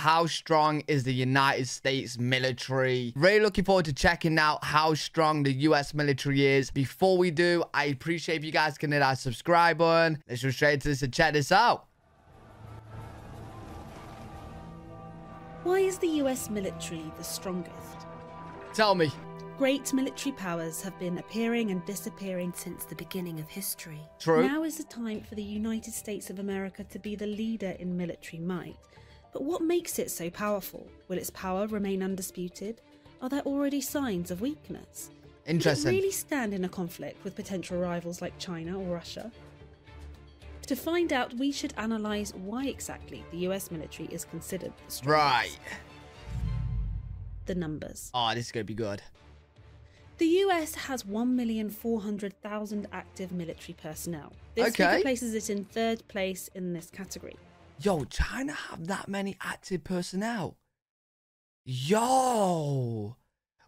how strong is the United States military. Really looking forward to checking out how strong the US military is. Before we do, I appreciate if you guys can hit that subscribe button. Let's go straight to this and check this out. Why is the US military the strongest? Tell me. Great military powers have been appearing and disappearing since the beginning of history. True. Now is the time for the United States of America to be the leader in military might. But what makes it so powerful? Will its power remain undisputed? Are there already signs of weakness? Interesting. Could it really stand in a conflict with potential rivals like China or Russia? To find out, we should analyse why exactly the US military is considered the strongest. Right. The numbers. Oh, this is going to be good. The US has 1,400,000 active military personnel. This Okay. places it in third place in this category. Yo, China have that many active personnel. Yo.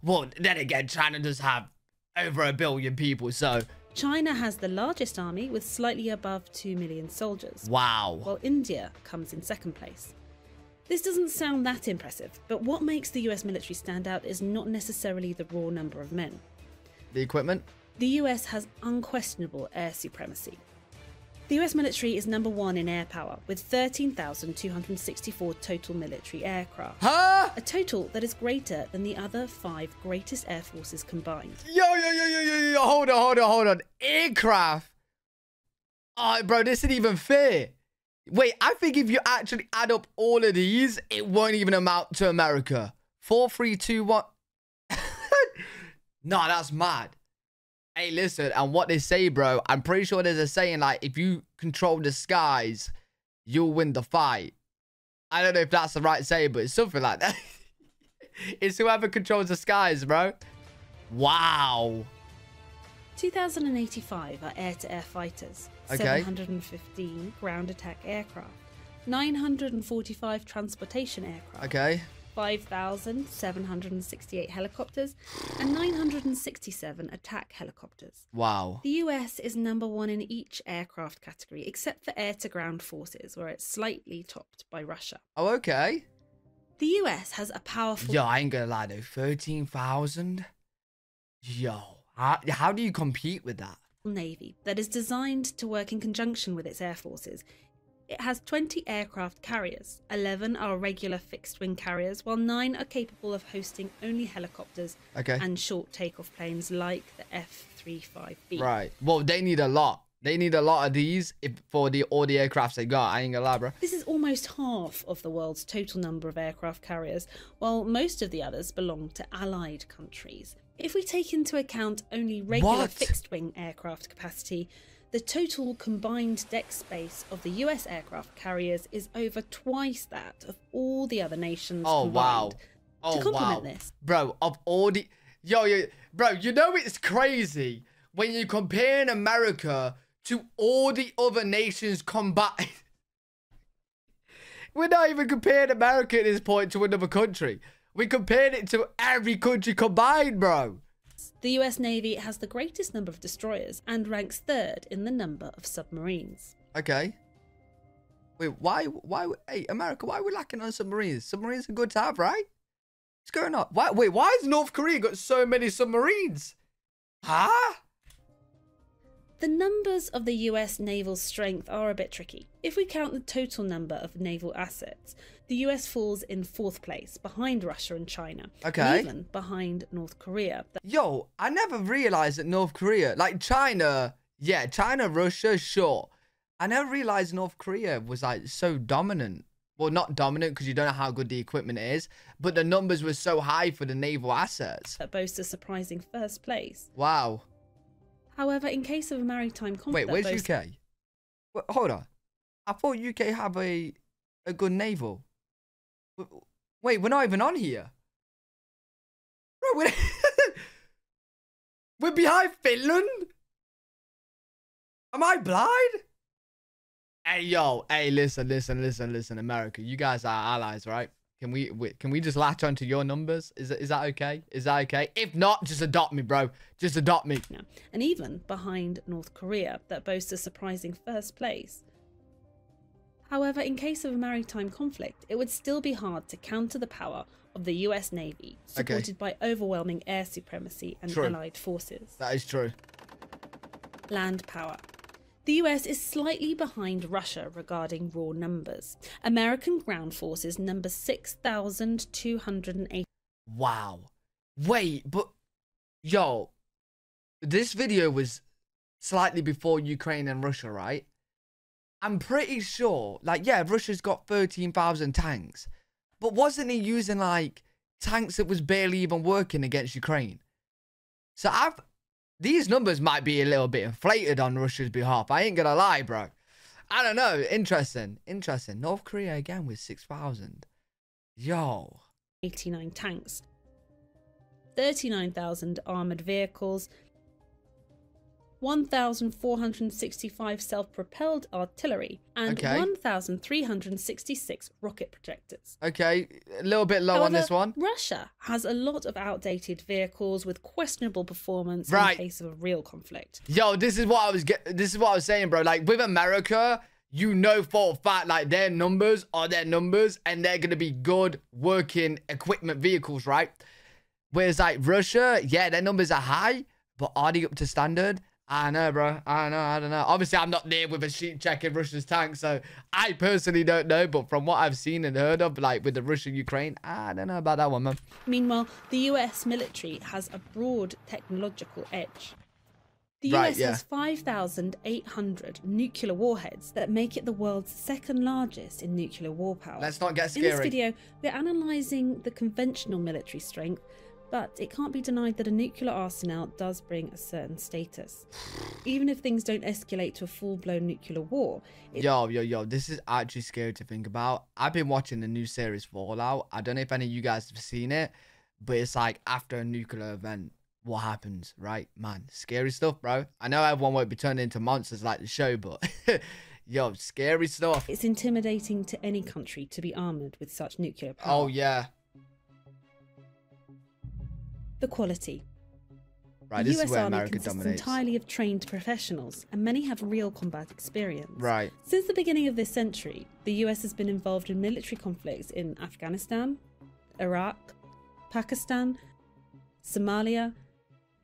Well, then again, China does have over a billion people, so China has the largest army with slightly above 2 million soldiers, wow. while India comes in second place. This doesn't sound that impressive, but what makes the US military stand out is not necessarily the raw number of men. The equipment? The US has unquestionable air supremacy. The US military is number one in air power, with 13,264 total military aircraft. Huh? A total that is greater than the other five greatest air forces combined. Yo, yo, yo, yo, yo, yo, hold on, hold on, hold on. Aircraft. Oh, bro, this isn't even fair. Wait, I think if you actually add up all of these, it won't even amount to America. Four, three, two, one. nah, that's mad. Hey, listen, and what they say, bro, I'm pretty sure there's a saying like, if you control the skies, you'll win the fight. I don't know if that's the right saying, but it's something like that. it's whoever controls the skies, bro. Wow. 2,085 are air to air fighters, Okay. 715 ground attack aircraft, 945 transportation aircraft, Okay. 5,768 helicopters, and 967 attack helicopters. Wow. The US is number one in each aircraft category, except for air to ground forces, where it's slightly topped by Russia. Oh, okay. The US has a powerful Yo, I ain't gonna lie though. 13,000? Yo, how, how do you compete with that? navy that is designed to work in conjunction with its air forces. It has 20 aircraft carriers. 11 are regular fixed wing carriers, while 9 are capable of hosting only helicopters Okay. and short takeoff planes like the F 35B. Right. Well, they need a lot. They need a lot of these if, for the all the aircrafts they got. I ain't gonna lie, bro. This is almost half of the world's total number of aircraft carriers, while most of the others belong to allied countries. If we take into account only regular What? fixed wing aircraft capacity, the total combined deck space of the US aircraft carriers is over twice that of all the other nations Oh wow. Oh to complement wow. this, Bro, of all the yo, yo, bro, you know it's crazy when you compare America to all the other nations combined. We're not even comparing America at this point to another country. We compared it to every country combined, bro. The US Navy has the greatest number of destroyers and ranks third in the number of submarines. Okay. Wait, why, why, hey, America, why are we lacking on submarines? Submarines are good to have, right? What's going on? Why, wait, why has North Korea got so many submarines? Huh? The numbers of the US naval strength are a bit tricky. If we count the total number of naval assets, the US falls in fourth place, behind Russia and China, and Okay. even behind North Korea. Yo, I never realized that North Korea, like China, yeah, China, Russia, sure. I never realized North Korea was like so dominant. Well, not dominant because you don't know how good the equipment is, but the numbers were so high for the naval assets. That boast a surprising first place. Wow. However, in case of a maritime conflict, Wait, where's UK? Wait, hold on. I thought UK have a a good naval. Wait, we're not even on here. Bro, we're, we're behind Finland. Am I blind? Hey yo, hey, listen, listen, listen, listen, America. You guys are allies, right? Can we, we can we just latch onto your numbers? Is that is that okay? Is that okay? If not, just adopt me, bro. Just adopt me. now, and even behind North Korea, that boasts a surprising first place. However, in case of a maritime conflict, it would still be hard to counter the power of the US Navy, Okay. supported by overwhelming air supremacy and True. allied forces. That is true. Land power. The US is slightly behind Russia regarding raw numbers. American ground forces number 6,280. Wow. Wait, but yo, this video was slightly before Ukraine and Russia, right? I'm pretty sure, like, yeah, Russia's got 13,000 tanks, but wasn't he using like tanks that was barely even working against Ukraine? So I've these numbers might be a little bit inflated on Russia's behalf. I ain't gonna lie, bro. I don't know. Interesting. Interesting. North Korea again with 6,000. Yo. 89 tanks, 39,000 armoured vehicles, 1,465 self propelled artillery, and Okay. 1,366 rocket projectors. Okay, a little bit low on this one. Russia has a lot of outdated vehicles with questionable performance Right. in case of a real conflict. Yo, this is what I was get. This is what I was saying, bro. Like with America, you know for a fact, like their numbers are their numbers, and they're gonna be good working equipment vehicles, right? Whereas like Russia, yeah, their numbers are high, but are they up to standard? I know, bro. I know. I don't know. Obviously, I'm not there with a sheet checking Russia's tank, so I personally don't know. But from what I've seen and heard of, like with the Russia-Ukraine, I don't know about that one, man. Meanwhile, the US military has a broad technological edge. The Right, US yeah. has 5,800 nuclear warheads that make it the world's second largest in nuclear war power. Let's not get scary. In this video, we're analysing the conventional military strength, but it can't be denied that a nuclear arsenal does bring a certain status. Even if things don't escalate to a full blown nuclear war, it Yo, yo, yo, this is actually scary to think about. I've been watching the new series Fallout. I don't know if any of you guys have seen it, but it's like after a nuclear event, what happens, right? Man, scary stuff, bro. I know everyone won't be turned into monsters like the show, but yo, scary stuff. it's intimidating to any country to be armoured with such nuclear power. Oh, yeah. The quality. Right, the this US is where Army America consists dominates. entirely of trained professionals, and many have real combat experience. Right. Since the beginning of this century, the US has been involved in military conflicts in Afghanistan, Iraq, Pakistan, Somalia,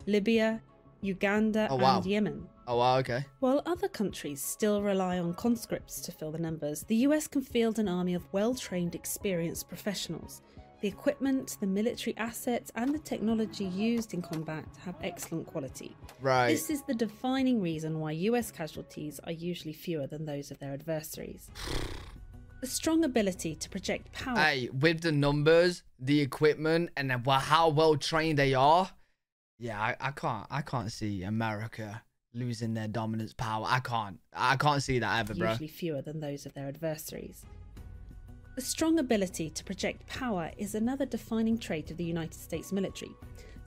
Libya, Uganda, Oh, wow. and Yemen. Oh, wow, okay. While other countries still rely on conscripts to fill the numbers, the US can field an army of well trained, experienced professionals. The equipment, the military assets, and the technology used in combat have excellent quality. Right. This is the defining reason why US casualties are usually fewer than those of their adversaries. The strong ability to project power Hey, with the numbers, the equipment, and how well trained they are, yeah, I, I can't, I can't see America losing their dominance power. I can't, I can't see that ever, bro. usually fewer than those of their adversaries. The strong ability to project power is another defining trait of the United States military.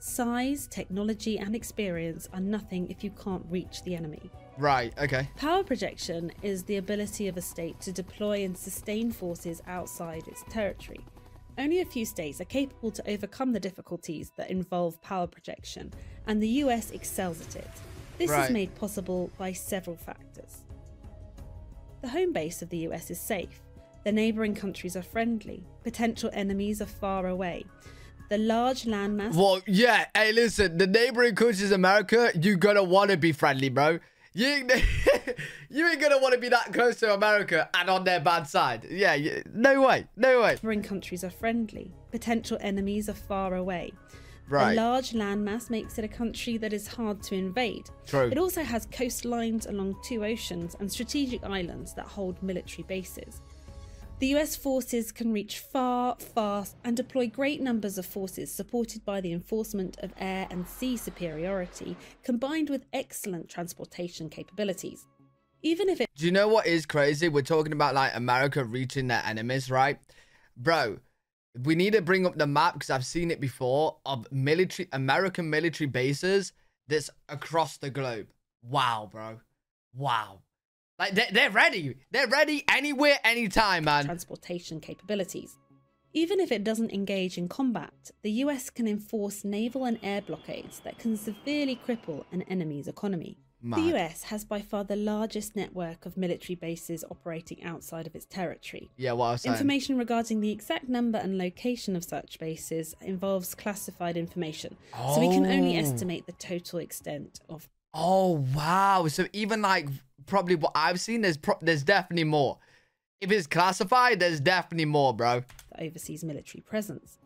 Size, technology, and experience are nothing if you can't reach the enemy. Right. Okay. Power projection is the ability of a state to deploy and sustain forces outside its territory. Only a few states are capable to overcome the difficulties that involve power projection, and the US excels at it. This Right. is made possible by several factors. The home base of the US is safe. The neighbouring countries are friendly. Potential enemies are far away. The large landmass Well, yeah. Hey, listen, the neighboring countries, America, you gonna want to be friendly, bro. You ain't, you ain't gonna want to be that close to America and on their bad side. Yeah. You, no way. No way. neighbouring countries are friendly. Potential enemies are far away. Right. A large landmass makes it a country that is hard to invade. True. It also has coastlines along two oceans and strategic islands that hold military bases. The US forces can reach far, fast, and deploy great numbers of forces supported by the enforcement of air and sea superiority, combined with excellent transportation capabilities. Even if it Do you know what is crazy? We're talking about like America reaching their enemies, right? Bro, we need to bring up the map because I've seen it before of military American military bases that's across the globe. Wow, bro. Wow. Like they're, they're ready. They're ready anywhere, anytime, man. transportation capabilities. Even if it doesn't engage in combat, the US can enforce naval and air blockades that can severely cripple an enemy's economy. Mad. The US has by far the largest network of military bases operating outside of its territory. Yeah, what I was saying. Information regarding the exact number and location of such bases involves classified information, so we can only Oh. estimate the total extent of Oh wow! So even like probably what I've seen, there's pro- there's definitely more. If it's classified, there's definitely more, bro. the overseas military presence.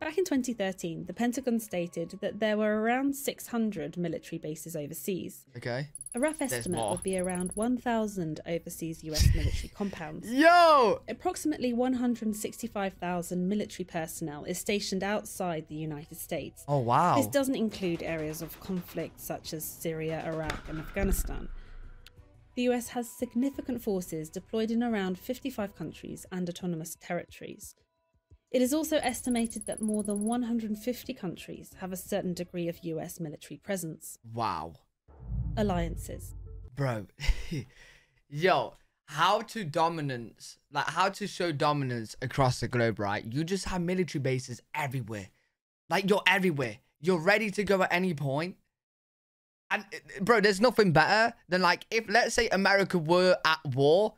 Back in 2013, the Pentagon stated that there were around 600 military bases overseas. Okay. A rough estimate would be around 1,000 overseas US military compounds. Yo! Approximately 165,000 military personnel is stationed outside the United States. Oh wow! This doesn't include areas of conflict such as Syria, Iraq, and Afghanistan. The US has significant forces deployed in around 55 countries and autonomous territories. It is also estimated that more than 150 countries have a certain degree of US military presence. Wow, Alliances. bro. Yo, how to dominance, like how to show dominance across the globe, right? You just have military bases everywhere. Like you're everywhere. You're ready to go at any point. And bro, there's nothing better than like if let's say America were at war,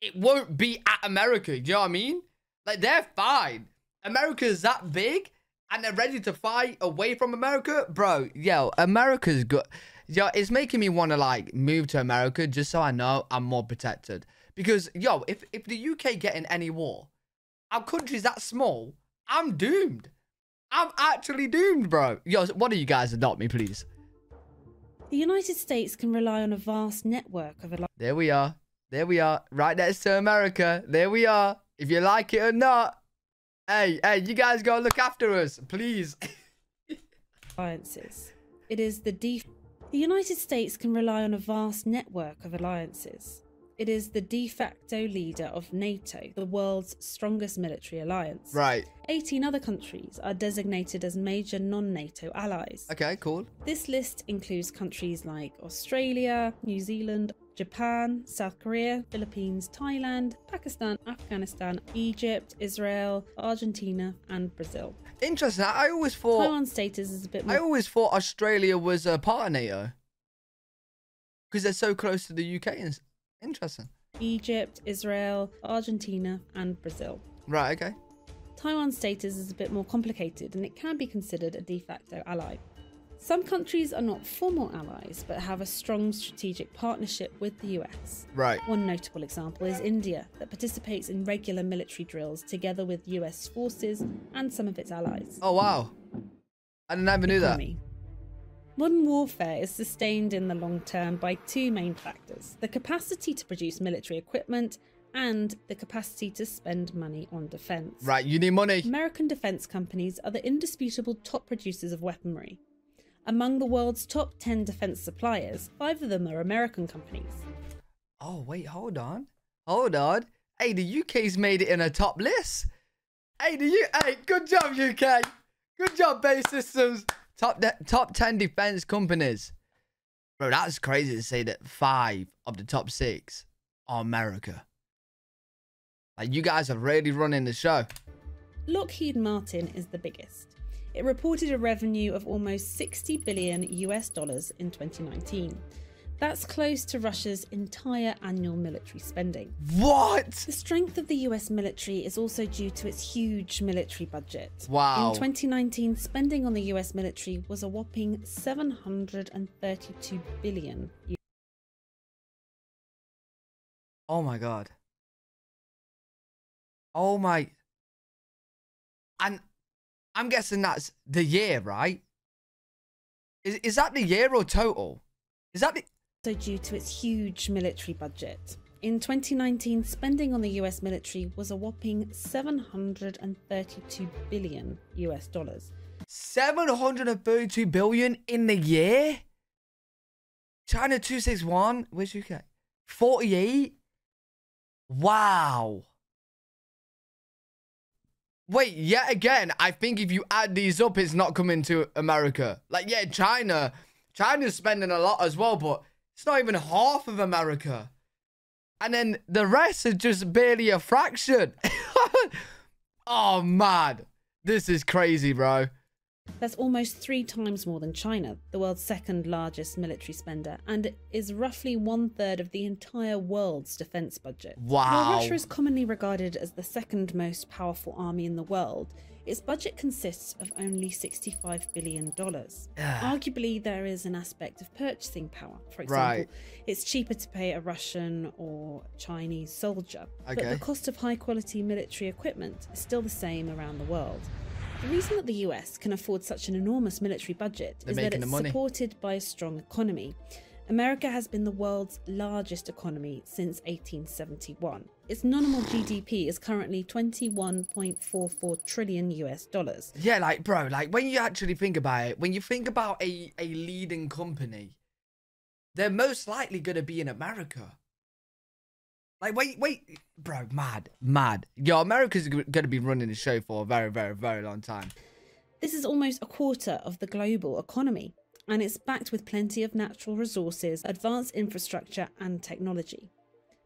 it won't be at America. Do You know what I mean? Like they're fine. America's that big and they're ready to fight away from America, bro. Yo, America's good. Yo, it's making me want to like move to America just so I know I'm more protected. Because yo, if if the UK get in any war, our country's that small, I'm doomed. I'm actually doomed, bro. Yo, what do you guys adopt me, please? The United States can rely on a vast network of alliances. There we are. There we are. Right next to America. There we are. If you like it or not. Hey, hey, you guys gotta look after us, please. alliances. It is the de- The United States can rely on a vast network of alliances. It is the de facto leader of NATO, the world's strongest military alliance. right. 18 other countries are designated as major non NATO allies. Okay, cool. This list includes countries like Australia, New Zealand, Japan, South Korea, Philippines, Thailand, Pakistan, Afghanistan, Egypt, Israel, Argentina, and Brazil. Interesting. I always thought Taiwan status is a bit more I always thought Australia was a part of NATO. Because they're so close to the UK. And Interesting. Egypt, Israel, Argentina, and Brazil. Right, okay. Taiwan's status is a bit more complicated and it can be considered a de facto ally. Some countries are not formal allies but have a strong strategic partnership with the US. Right. One notable example is India, that participates in regular military drills together with US forces and some of its allies. Oh, wow. I never knew that. Modern warfare is sustained in the long term by two main factors the capacity to produce military equipment and the capacity to spend money on defence. Right, you need money. American defence companies are the indisputable top producers of weaponry. Among the world's top 10 defence suppliers, five of them are American companies. Oh, wait, hold on. Hold on. Hey, the UK's made it in a top list. Hey, the U- hey, good job, UK. Good job, BAE Systems. Top top 10 defense companies. Bro, that's crazy to say that five of the top six are America. Like, you guys are really running the show. Lockheed Martin is the biggest. It reported a revenue of almost 60 billion US dollars in 2019. That's close to Russia's entire annual military spending. What? The strength of the US military is also due to its huge military budget. Wow. In 2019, spending on the US military was a whopping 732 billion. Oh my god. Oh my. And I'm guessing that's the year, right? Is, is that the year or total? Is that the. Also due to its huge military budget. In 2019, spending on the US military was a whopping 732 billion US dollars. 732 billion in the year? China 261, where's UK? 48? Wow. Wait, yet again, I think if you add these up, it's not coming to America. Like, yeah, China, China's spending a lot as well, but it's not even half of America. And then the rest is just barely a fraction. oh, man. This is crazy, bro. That's almost three times more than China, the world's second largest military spender, and is roughly one third of the entire world's defence budget. Wow. While Russia is commonly regarded as the second most powerful army in the world, its budget consists of only $65 billion. Arguably, there is an aspect of purchasing power. For example, Right. it's cheaper to pay a Russian or Chinese soldier. But the cost of high quality military equipment is still the same around the world. The reason that the US can afford such an enormous military budget They're is that it's supported by a strong economy. America has been the world's largest economy since 1871. Its nominal GDP is currently 21.44 trillion US dollars. Yeah, like bro, like when you actually think about it, when you think about a a leading company, they're most likely gonna be in America. Like wait, wait, bro, mad, mad. Yo, America's gonna be running the show for a very, very, very long time. This is almost a quarter of the global economy, and it's backed with plenty of natural resources, advanced infrastructure, and technology.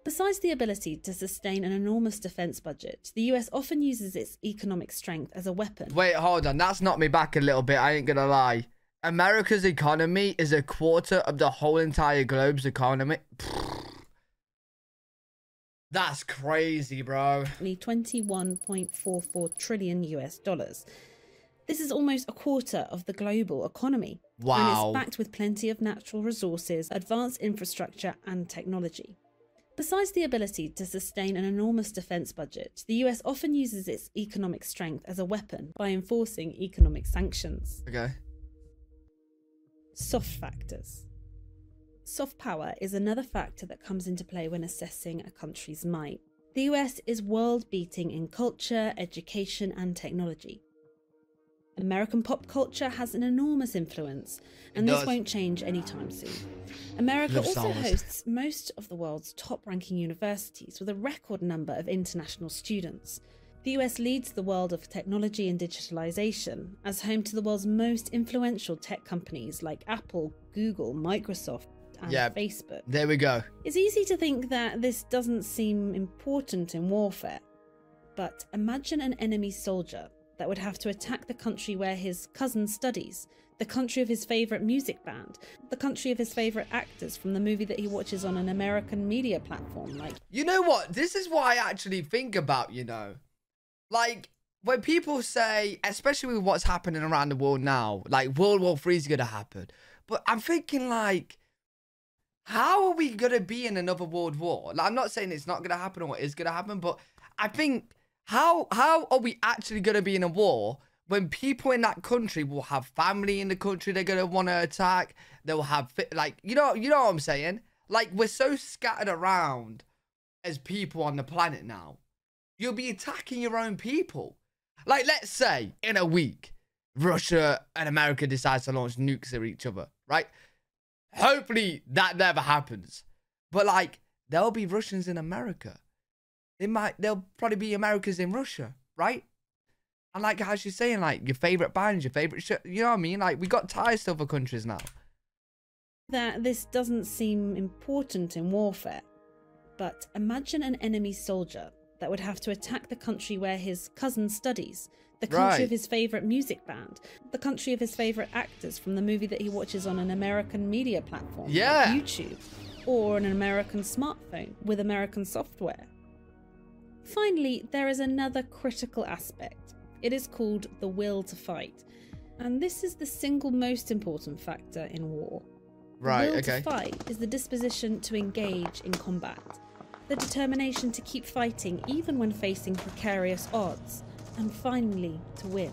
Besides the ability to sustain an enormous defence budget, the US often uses its economic strength as a weapon. Wait, hold on, that's knocked me back a little bit. I ain't gonna lie. America's economy is a quarter of the whole entire globe's economy. That's crazy, bro. Only 21.44 trillion US dollars. This is almost a quarter of the global economy. Wow. And Wow. it's backed with plenty of natural resources, advanced infrastructure, and technology. Besides the ability to sustain an enormous defence budget, the US often uses its economic strength as a weapon by enforcing economic sanctions. Okay. Soft factors. Soft power is another factor that comes into play when assessing a country's might. The US is world beating in culture, education, and technology. American pop culture has an enormous influence, and this won't change anytime soon. America Love also hosts most of the world's top ranking universities with a record number of international students. The US leads the world of technology and digitalization as home to the world's most influential tech companies like Apple, Google, Microsoft, and Yeah. Facebook. There we go. It's easy to think that this doesn't seem important in warfare, but imagine an enemy soldier that would have to attack the country where his cousin studies, the country of his favourite music band, the country of his favourite actors from the movie that he watches on an American media platform like You know what? This is what I actually think about, you know. Like, when people say, especially with what's happening around the world now, like World War Three is gonna happen. But I'm thinking like, how are we gonna be in another world war? Like, I'm not saying it's not gonna happen or what is gonna happen, but I think how how are we actually gonna be in a war when people in that country will have family in the country they're gonna want to attack? They'll have like you know you know what I'm saying? Like we're so scattered around as people on the planet now. You'll be attacking your own people. Like let's say in a week, Russia and America decides to launch nukes at each other, right? Hopefully that never happens. But like there'll be Russians in America. It might there'll probably be Americans in Russia, right? And like how she's saying, like your favorite bands, your favorite you know what I mean? Like we got ties to other countries now. that this doesn't seem important in warfare. But imagine an enemy soldier that would have to attack the country where his cousin studies, the country Right. of his favourite music band, the country of his favourite actors from the movie that he watches on an American media platform, like Yeah. YouTube, or an American smartphone with American software. Finally, there is another critical aspect. It is called the will to fight. And this is the single most important factor in war. The Right, will okay. to fight is the disposition to engage in combat, the determination to keep fighting even when facing precarious odds, and finally to win.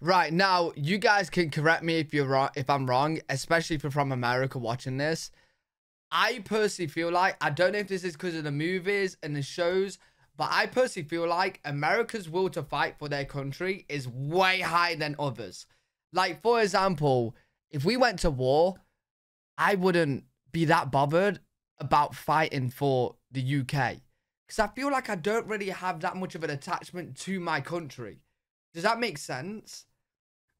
Right now, you guys can correct me if you're wrong, if I'm wrong, especially if you're from America watching this. I personally feel like I don't know if this is because of the movies and the shows, but I personally feel like America's will to fight for their country is way higher than others. Like for example, if we went to war, I wouldn't be that bothered about fighting for the UK because I feel like I don't really have that much of an attachment to my country. Does that make sense?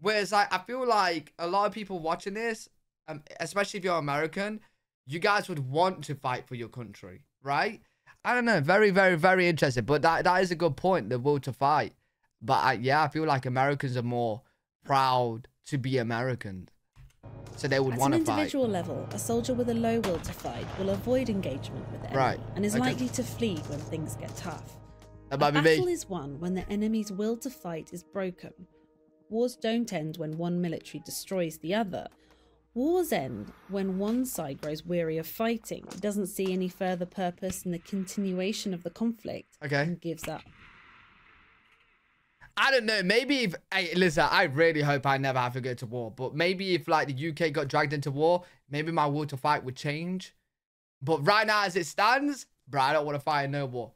Whereas like I feel like a lot of people watching this, um, especially if you're American, you guys would want to fight for your country, right? I don't know. Very, very, very interesting. But that that is a good point. The will to fight. But I, yeah, I feel like Americans are more proud to be American. So they would want an to fight. At an individual level, a soldier with a low will to fight will avoid engagement with the enemy Right, and is okay. likely to flee when things get tough. That A battle me. is won when the enemy's will to fight is broken. Wars don't end when one military destroys the other. Wars end when one side grows weary of fighting, doesn't see any further purpose in the continuation of the conflict, Okay. and gives up. I don't know. Maybe if hey, listen, I really hope I never have to go to war. But maybe if like the UK got dragged into war, maybe my will to fight would change. But right now, as it stands, bro, I don't want to fight no war.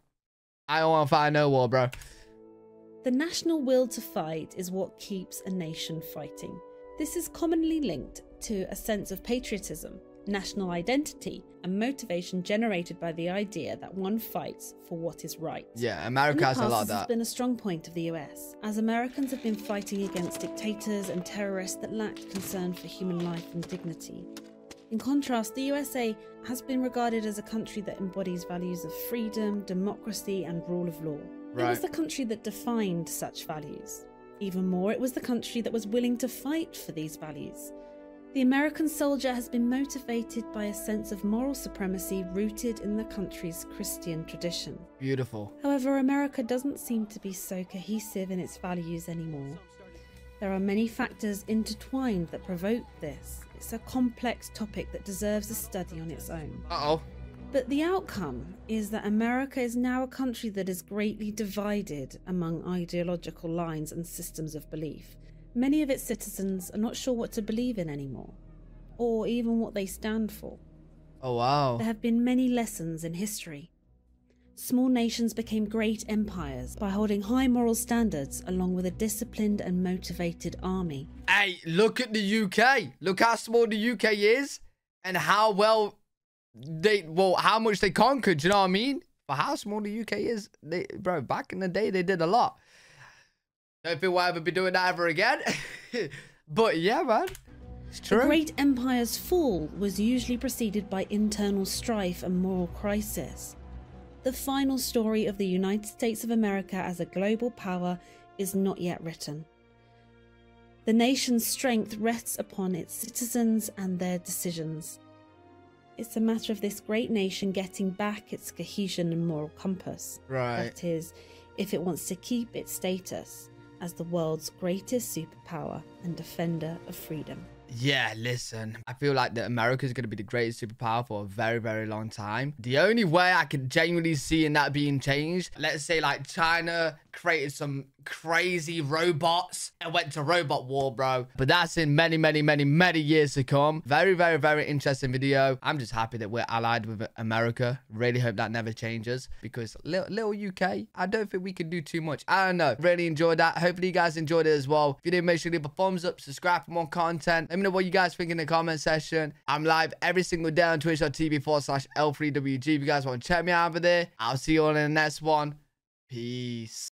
I don't want to fight no war, bro. The national will to fight is what keeps a nation fighting. This is commonly linked to a sense of patriotism, national identity, and motivation generated by the idea that one fights for what is right. Yeah, America has a lot of this has been a strong point of the US, as Americans have been fighting against dictators and terrorists that lacked concern for human life and dignity. In contrast, the USA has been regarded as a country that embodies values of freedom, democracy, and rule of law. It was the country that defined such values. Even more, it was the country that was willing to fight for these values. The American soldier has been motivated by a sense of moral supremacy rooted in the country's Christian tradition. Beautiful. However, America doesn't seem to be so cohesive in its values anymore. There are many factors intertwined that provoke this. It's a complex topic that deserves a study on its own. Uh oh. But the outcome is that America is now a country that is greatly divided among ideological lines and systems of belief. Many of its citizens are not sure what to believe in anymore, or even what they stand for. Oh wow. There have been many lessons in history. Small nations became great empires by holding high moral standards along with a disciplined and motivated army. Hey, look at the UK. Look how small the UK is, and how well they well how much they conquered. You know what I mean? For how small the UK is, they bro. Back in the day, they did a lot. Don't think we'll ever be doing that ever again. but yeah, man, true. great empire's fall was usually preceded by internal strife and moral crisis. The final story of the United States of America as a global power is not yet written. The nation's strength rests upon its citizens and their decisions. It's a matter of this great nation getting back its cohesion and moral compass. Right. That is, if it wants to keep its status as the world's greatest superpower and defender of freedom. Yeah, listen, I feel like that America is going to be the greatest superpower for a very, very long time. The only way I can genuinely see in that being changed, let's say like China created some crazy robots and went to robot war, bro. But that's in many, many, many, many years to come. Very, very, very interesting video. I'm just happy that we're allied with America. Really hope that never changes because little, little UK, I don't think we can do too much. I don't know. Really enjoyed that. Hopefully you guys enjoyed it as well. If you did, make sure to leave a thumbs up, subscribe for more content. Let me know what you guys think in the comment section. I'm live every single day on twitch.tv forward slash L3WG. If you guys want to check me out over there, I'll see you all in the next one. Peace.